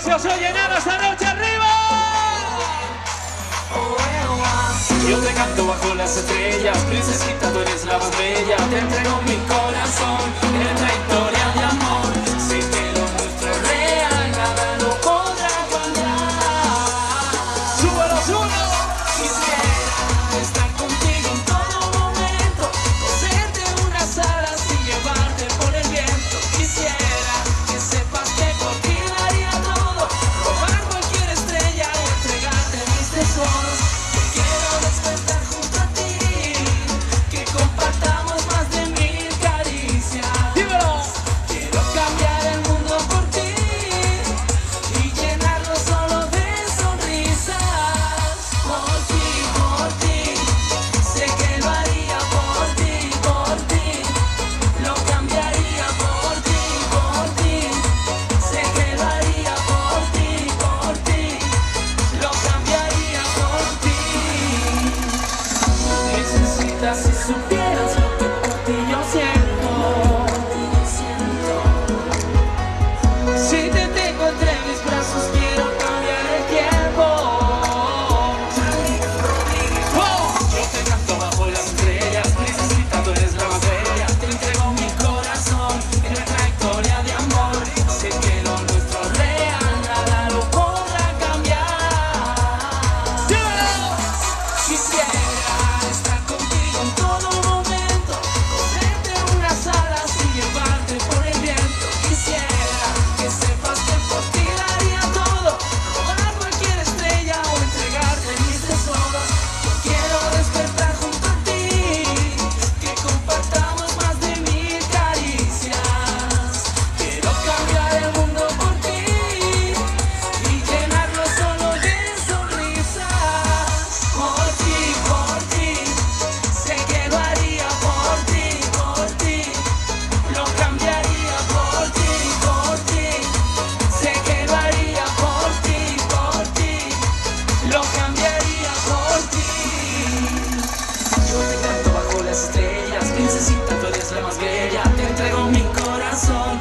se os oye nada esta noche arriba. Yo te canto bajo las estrellas, princesita, tú eres la más bella, te entrego mi corazón. se supera. tú eres la más bella, te entrego mi corazón.